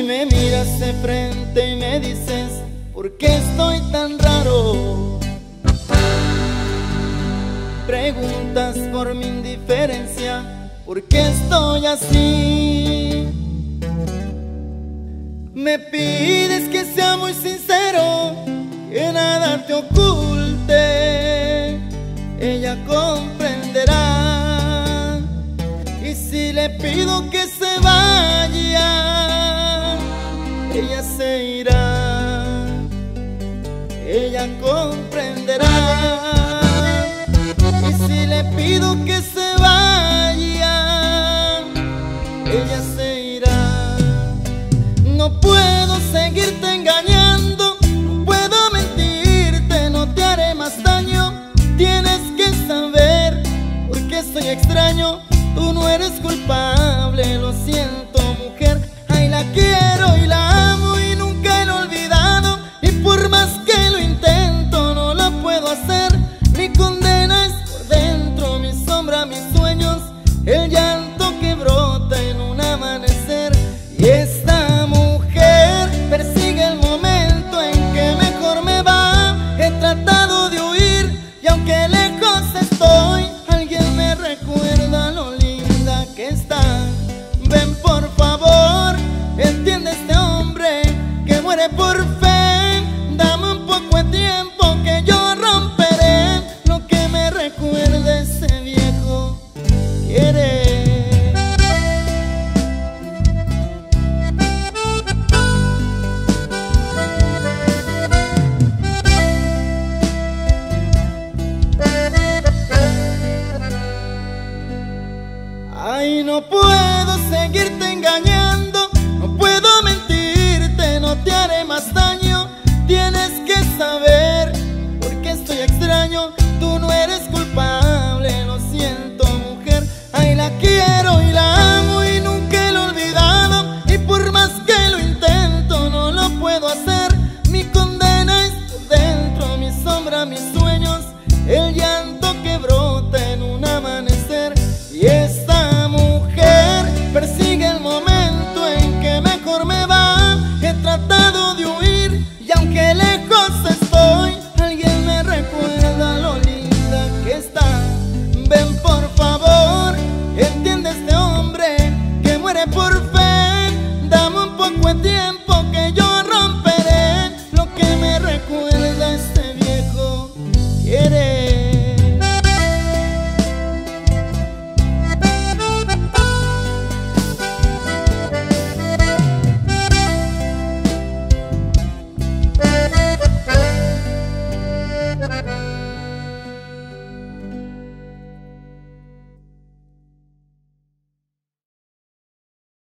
y me miras de frente y me dices, ¿por qué estoy tan raro? Preguntas por mi indiferencia, ¿por qué estoy así? Me pides que sea muy sincero, que nada te oculte, ella comprenderá. Y si le pido que sea se irá, ella comprenderá. Y si le pido que se vaya, ella se irá. No puedo seguirte engañando, no puedo mentirte, no te haré más daño. Tienes que saber, porque soy extraño, tú no eres culpable. Ay, no puedo seguirte por fe, dame un poco de tiempo.